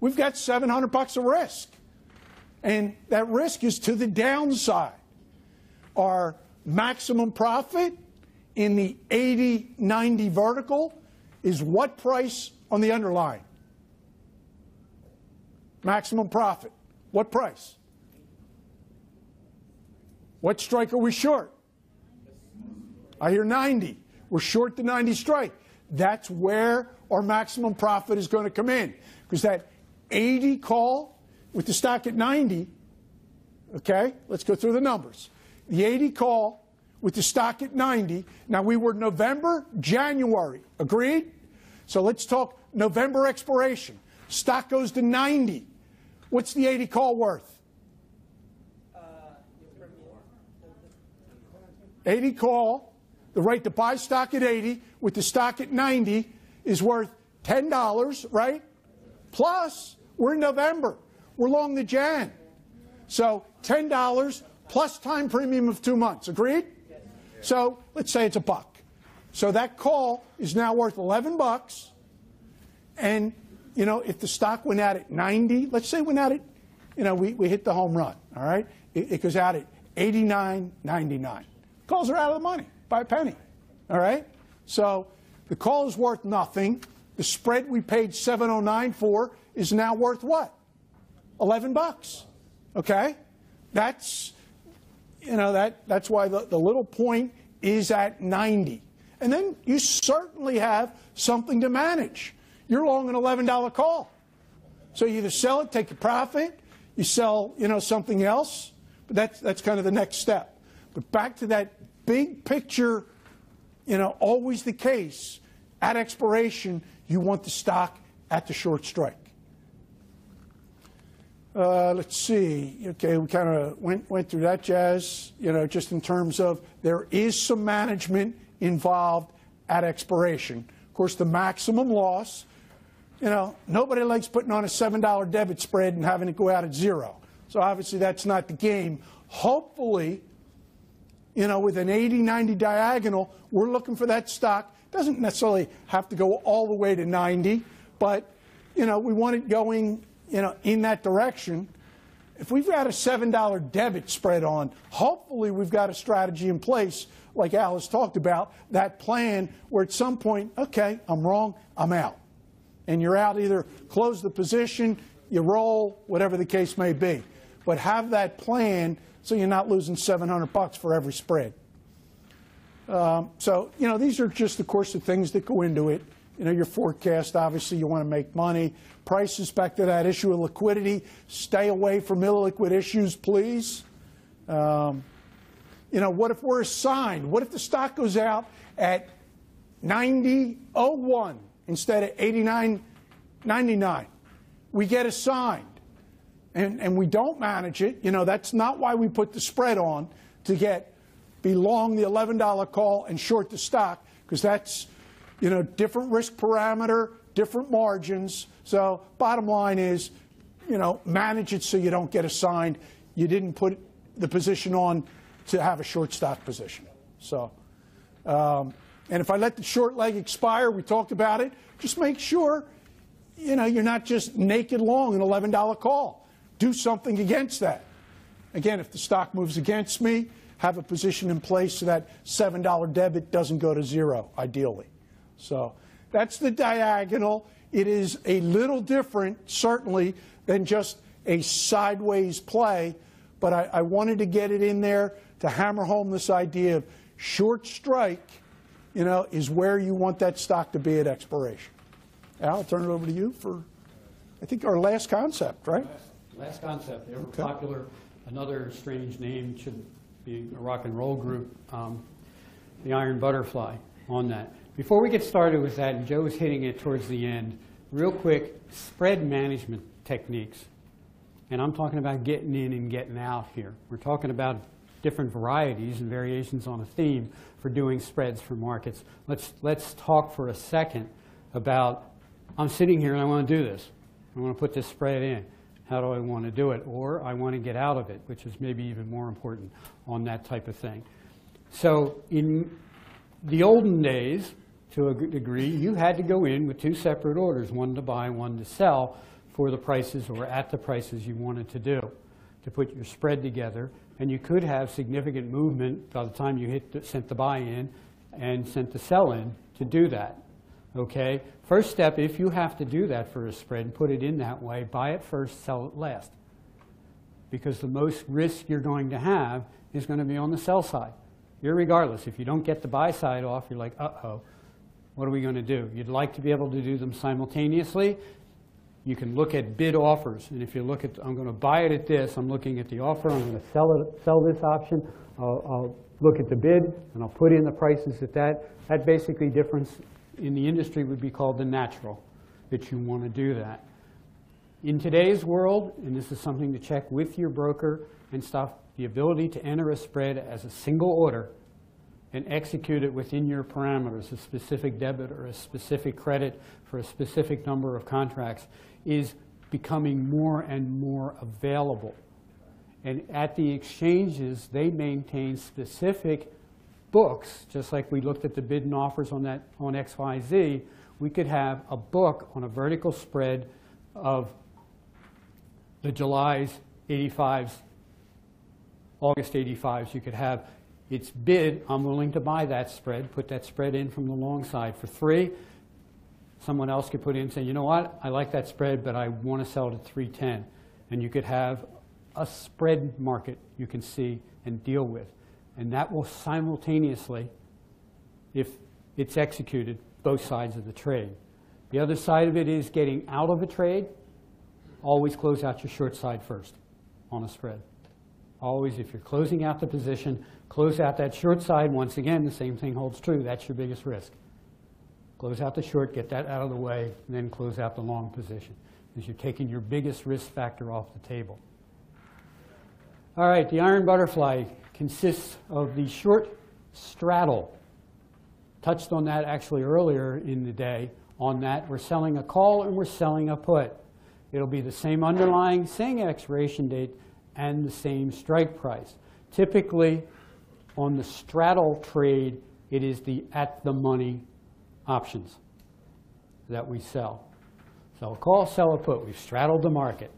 We've got 700 bucks of risk. And that risk is to the downside. Our maximum profit in the 80 90 vertical is what price on the underlying? Maximum profit. What price? What strike are we short? I hear 90. We're short the 90 strike. That's where our maximum profit is going to come in. Because that 80 call with the stock at 90, okay, let's go through the numbers. The 80 call with the stock at 90. Now we were November, January. Agreed? So let's talk November expiration. Stock goes to 90. What's the 80 call worth? Uh, 80 call, the right to buy stock at 80 with the stock at 90 is worth $10, right? Plus, we're in November. We're long the Jan. So $10 plus time premium of two months. Agreed? So let's say it's a buck. So that call is now worth 11 bucks. And, you know, if the stock went out at 90, let's say went out at, you know, we, we hit the home run, all right? It, it goes out at 89.99. Calls are out of the money by a penny. All right? So the call is worth nothing. The spread we paid 709 for is now worth what? 11 bucks. Okay? That's you know that that's why the, the little point is at 90. And then you certainly have something to manage. You're long an $11 call. So you either sell it, take a profit, you sell, you know, something else, but that's that's kind of the next step. But back to that big picture, you know, always the case. At expiration, you want the stock at the short strike. Uh, let's see. Okay, we kind of went went through that jazz. You know, just in terms of there is some management involved at expiration. Of course, the maximum loss. You know, nobody likes putting on a seven dollar debit spread and having it go out at zero. So obviously, that's not the game. Hopefully, you know, with an 80, 90 diagonal, we're looking for that stock. Doesn't necessarily have to go all the way to 90, but, you know, we want it going, you know, in that direction. If we've got a $7 debit spread on, hopefully we've got a strategy in place, like Alice talked about, that plan where at some point, okay, I'm wrong, I'm out. And you're out either close the position, you roll, whatever the case may be. But have that plan so you're not losing 700 bucks for every spread. Um, so, you know, these are just, of course, the things that go into it. You know, your forecast, obviously, you want to make money. Prices, back to that issue of liquidity. Stay away from illiquid issues, please. Um, you know, what if we're assigned? What if the stock goes out at 90.01 instead of 89.99? We get assigned and, and we don't manage it. You know, that's not why we put the spread on to get be long the $11 call and short the stock because that's, you know, different risk parameter, different margins. So bottom line is, you know, manage it so you don't get assigned. You didn't put the position on to have a short stock position. So, um, and if I let the short leg expire, we talked about it, just make sure, you know, you're not just naked long an $11 call. Do something against that. Again, if the stock moves against me, have a position in place so that $7 debit doesn't go to zero, ideally. So that's the diagonal. It is a little different, certainly, than just a sideways play, but I, I wanted to get it in there to hammer home this idea of short strike, you know, is where you want that stock to be at expiration. Al, I'll turn it over to you for, I think, our last concept, right? Last concept, ever popular, another strange name should be a rock and roll group, um, the Iron Butterfly on that. Before we get started with that, and Joe's hitting it towards the end, real quick, spread management techniques. And I'm talking about getting in and getting out here. We're talking about different varieties and variations on a theme for doing spreads for markets. Let's, let's talk for a second about, I'm sitting here and I want to do this. I want to put this spread in. How do I want to do it? Or I want to get out of it, which is maybe even more important on that type of thing. So in the olden days, to a degree, you had to go in with two separate orders, one to buy, one to sell, for the prices or at the prices you wanted to do, to put your spread together. And you could have significant movement by the time you hit the, sent the buy in and sent the sell in to do that. Okay? First step, if you have to do that for a spread and put it in that way, buy it first, sell it last. Because the most risk you're going to have is going to be on the sell side. Irregardless, if you don't get the buy side off, you're like, uh-oh, what are we going to do? You'd like to be able to do them simultaneously. You can look at bid offers, and if you look at, I'm going to buy it at this, I'm looking at the offer, I'm going to sell it, sell this option, I'll, I'll look at the bid, and I'll put in the prices at that. That basically difference in the industry would be called the natural, that you want to do that. In today's world, and this is something to check with your broker and stuff, the ability to enter a spread as a single order and execute it within your parameters, a specific debit or a specific credit for a specific number of contracts, is becoming more and more available. And at the exchanges, they maintain specific books, just like we looked at the bid and offers on that on XYZ, we could have a book on a vertical spread of the July's 85s, August 85s. You could have its bid, I'm willing to buy that spread, put that spread in from the long side for three. Someone else could put in and say, you know what, I like that spread, but I want to sell it at 310. And you could have a spread market you can see and deal with. And that will simultaneously, if it's executed, both sides of the trade. The other side of it is getting out of a trade. Always close out your short side first on a spread. Always, if you're closing out the position, close out that short side. Once again, the same thing holds true. That's your biggest risk. Close out the short, get that out of the way, and then close out the long position. is you're taking your biggest risk factor off the table. All right, the iron butterfly consists of the short straddle. Touched on that actually earlier in the day. On that, we're selling a call and we're selling a put. It'll be the same underlying, same expiration date, and the same strike price. Typically, on the straddle trade, it is the at-the-money options that we sell. So call, sell a put. We've straddled the market.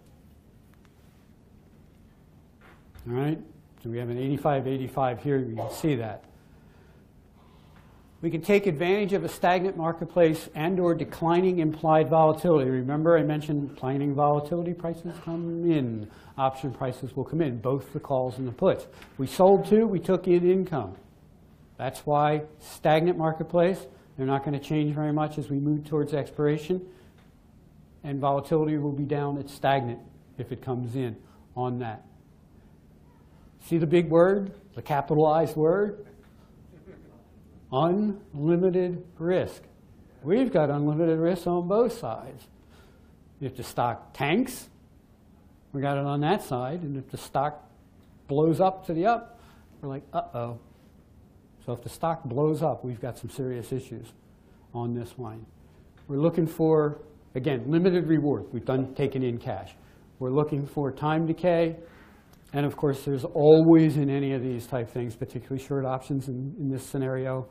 All right? So we have an 85-85 here. You can see that. We can take advantage of a stagnant marketplace and or declining implied volatility. Remember I mentioned declining volatility prices come in. Option prices will come in, both the calls and the puts. We sold two, we took in income. That's why stagnant marketplace, they're not going to change very much as we move towards expiration. And volatility will be down, it's stagnant if it comes in on that. See the big word, the capitalized word? Unlimited risk. We've got unlimited risk on both sides. If the stock tanks, we got it on that side, and if the stock blows up to the up, we're like, uh-oh. So if the stock blows up, we've got some serious issues on this line. We're looking for, again, limited reward. We've done taken in cash. We're looking for time decay, and of course, there's always in any of these type things, particularly short options in, in this scenario,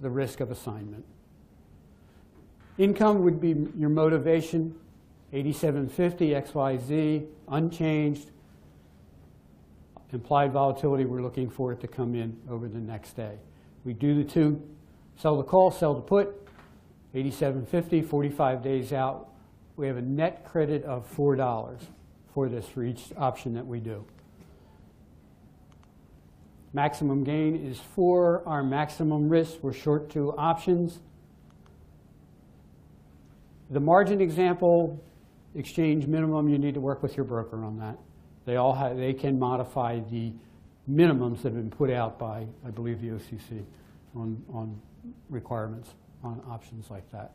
the risk of assignment. Income would be your motivation, 8750, XYZ, unchanged. Implied volatility, we're looking for it to come in over the next day. We do the two, sell the call, sell the put, 8750, 45 days out. We have a net credit of $4 for this for each option that we do. Maximum gain is 4. Our maximum risk, we're short two options. The margin example, exchange minimum, you need to work with your broker on that. They all have, they can modify the minimums that have been put out by, I believe, the OCC on, on requirements on options like that.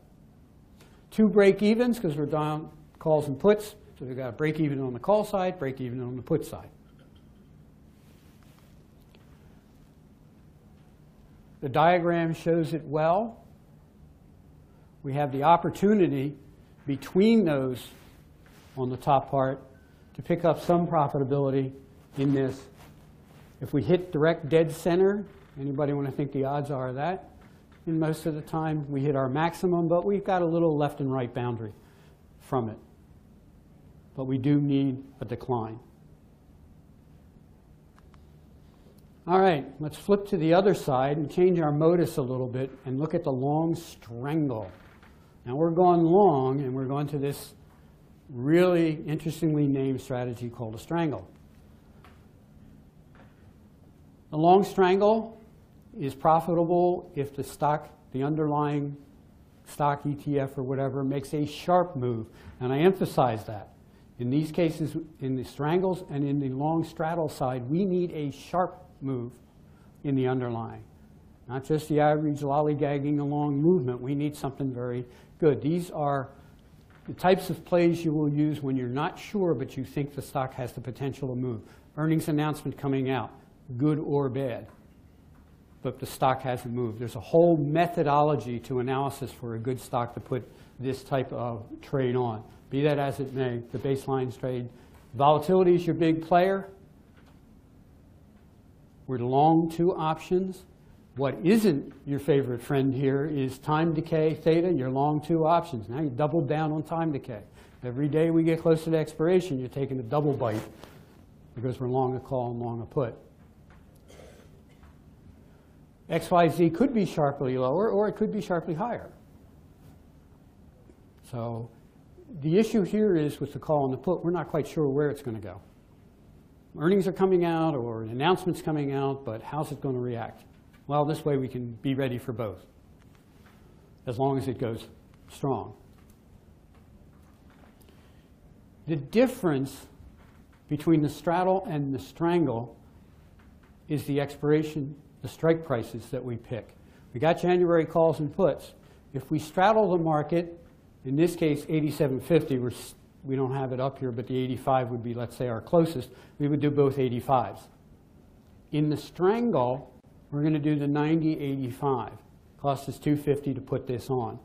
Two break evens, because we're down calls and puts. So we've got a break even on the call side, break even on the put side. The diagram shows it well. We have the opportunity between those on the top part to pick up some profitability in this. If we hit direct dead center, anybody want to think the odds are of that? And most of the time we hit our maximum, but we've got a little left and right boundary from it. But we do need a decline. All right, let's flip to the other side and change our modus a little bit and look at the long strangle. Now we're going long and we're going to this really interestingly named strategy called a strangle. The long strangle is profitable if the stock, the underlying stock ETF or whatever, makes a sharp move. And I emphasize that. In these cases, in the strangles and in the long straddle side, we need a sharp move in the underlying. Not just the average lollygagging along movement. We need something very good. These are the types of plays you will use when you're not sure, but you think the stock has the potential to move. Earnings announcement coming out, good or bad, but the stock hasn't moved. There's a whole methodology to analysis for a good stock to put this type of trade on. Be that as it may, the baseline trade. Volatility is your big player. We're long two options. What isn't your favorite friend here is time decay, theta. You're long two options. Now you double down on time decay. Every day we get closer to expiration, you're taking a double bite because we're long a call and long a put. XYZ could be sharply lower or it could be sharply higher. So the issue here is with the call and the put, we're not quite sure where it's going to go earnings are coming out or an announcement's coming out, but how's it going to react? Well, this way we can be ready for both, as long as it goes strong. The difference between the straddle and the strangle is the expiration, the strike prices that we pick. We got January calls and puts. If we straddle the market In this case, 8750, we're, s- we don't have it up here, but the 85 would be, let's say, our closest. We would do both 85s. In the strangle, we're going to do the 9085. Cost us 250 to put this on.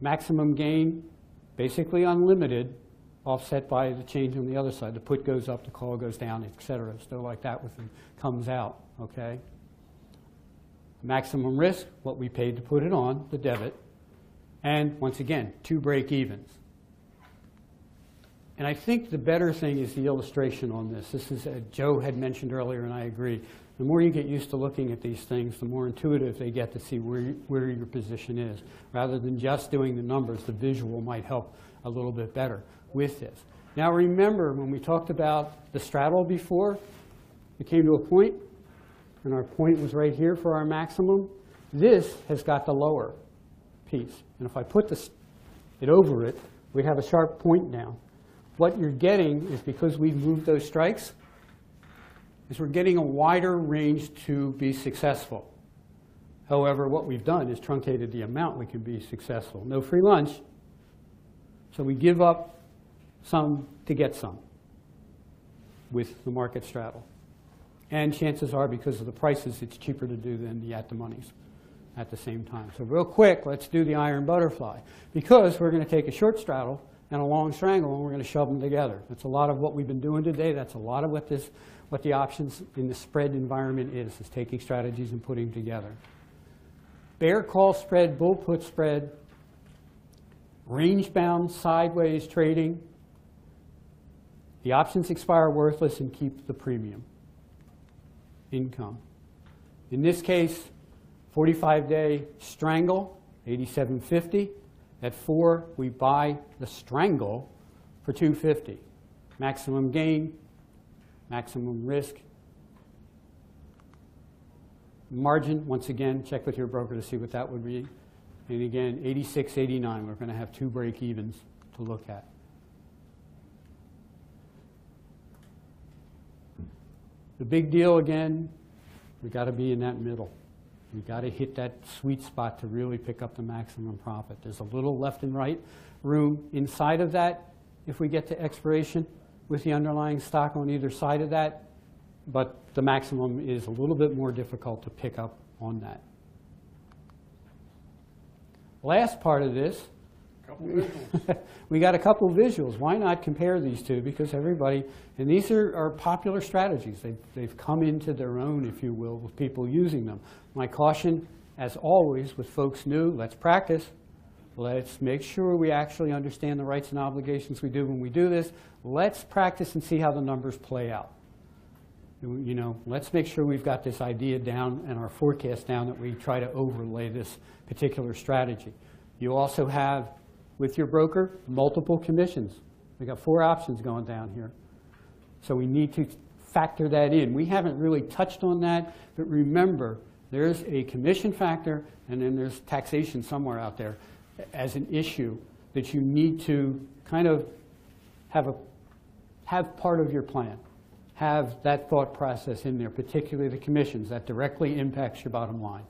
Maximum gain, basically unlimited, offset by the change on the other side. The put goes up, the call goes down, et cetera. Still like that with them comes out, okay? Maximum risk, what we paid to put it on, the debit. And once again, two break evens. And I think the better thing is the illustration on this. This is, uh, Joe had mentioned earlier, and I agree. The more you get used to looking at these things, the more intuitive they get to see where, you- where your position is. Rather than just doing the numbers, the visual might help a little bit better with this. Now remember, when we talked about the straddle before, it came to a point, and our point was right here for our maximum. This has got the lower piece. And if I put this, it over it, we'd have a sharp point down. What you're getting is because we've moved those strikes, is we're getting a wider range to be successful. However, what we've done is truncated the amount we can be successful. No free lunch, so we give up some to get some with the market straddle. And chances are, because of the prices, it's cheaper to do than the at-the-monies at the same time. So real quick, let's do the iron butterfly. Because we're going to take a short straddle and a long strangle, and we're going to shove them together. That's a lot of what we've been doing today. That's a lot of what this, what the options in the spread environment is, is taking strategies and putting together. Bear call spread, bull put spread, range-bound sideways trading. The options expire worthless and keep the premium income. In this case, 45-day strangle, 8750. At four, we buy the strangle for 250. Maximum gain, maximum risk. Margin, once again, check with your broker to see what that would be. And again, 86, 89, we're going to have two break evens to look at. The big deal again, we got to be in that middle. We got to hit that sweet spot to really pick up the maximum profit. There's a little left and right room inside of that if we get to expiration with the underlying stock on either side of that, but the maximum is a little bit more difficult to pick up on that. Last part of this, we got a couple visuals. Why not compare these two? Because everybody, and these are, are popular strategies. They've, they've come into their own, if you will, with people using them. My caution, as always, with folks new, let's practice. Let's make sure we actually understand the rights and obligations we do when we do this. Let's practice and see how the numbers play out. You know, let's make sure we've got this idea down and our forecast down that we try to overlay this particular strategy. You also have, with your broker, multiple commissions. We got four options going down here. So we need to factor that in. We haven't really touched on that, but remember, there's a commission factor and then there's taxation somewhere out there as an issue that you need to kind of have, a, have part of your plan. Have that thought process in there, particularly the commissions. That directly impacts your bottom line.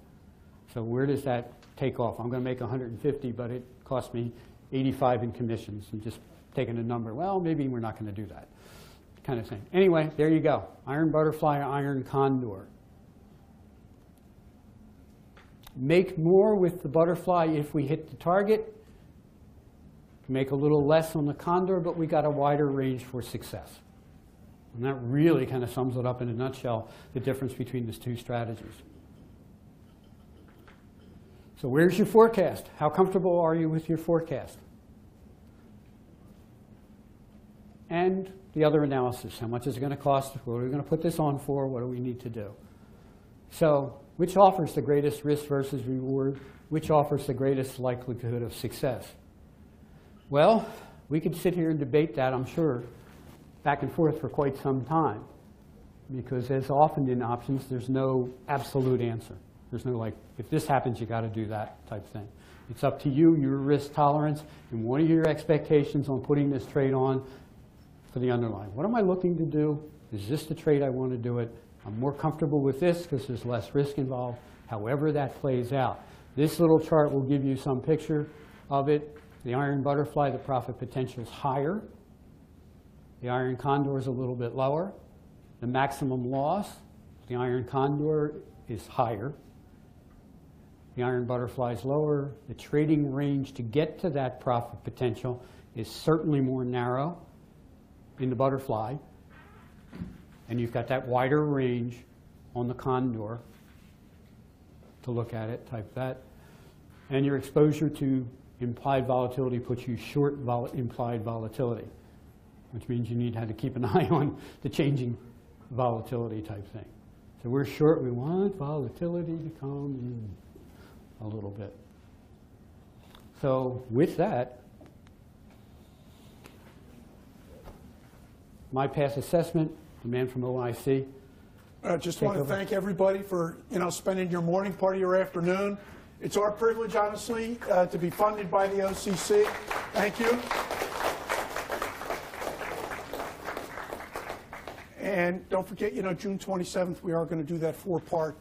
So where does that take off? I'm going to make 150, but it cost me 85 in commissions. I'm just taking a number. Well, maybe we're not going to do that kind of thing. Anyway, there you go. Iron butterfly, iron condor. Make more with the butterfly if we hit the target. Make a little less on the condor, but we got a wider range for success. And that really kind of sums it up in a nutshell, the difference between these two strategies. So where's your forecast? How comfortable are you with your forecast? And the other analysis, how much is it going to cost? What are we going to put this on for? What do we need to do? So which offers the greatest risk versus reward? Which offers the greatest likelihood of success? Well, we could sit here and debate that, I'm sure, back and forth for quite some time. Because as often in options, there's no absolute answer. There's no like, if this happens, you got to do that type thing. It's up to you, your risk tolerance, and what are your expectations on putting this trade on for the underlying. What am I looking to do? Is this the trade I want to do it? I'm more comfortable with this because there's less risk involved, however that plays out. This little chart will give you some picture of it. The iron butterfly, the profit potential is higher. The iron condor is a little bit lower. The maximum loss, the iron condor is higher. The iron butterfly is lower. The trading range to get to that profit potential is certainly more narrow in the butterfly. And you've got that wider range on the condor to look at it, type that. And your exposure to implied volatility puts you short vol- implied volatility, which means you need to have to keep an eye on the changing volatility type thing. So we're short, we want volatility to come in a little bit. So with that, my past assessment, the man from OIC, I just want to over. thank everybody for, you know, spending your morning part of your afternoon. It's our privilege, honestly, uh, to be funded by the OCC. Thank you. And don't forget, you know, June 27th, we are going to do that four-part